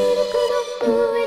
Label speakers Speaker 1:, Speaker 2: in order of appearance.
Speaker 1: の上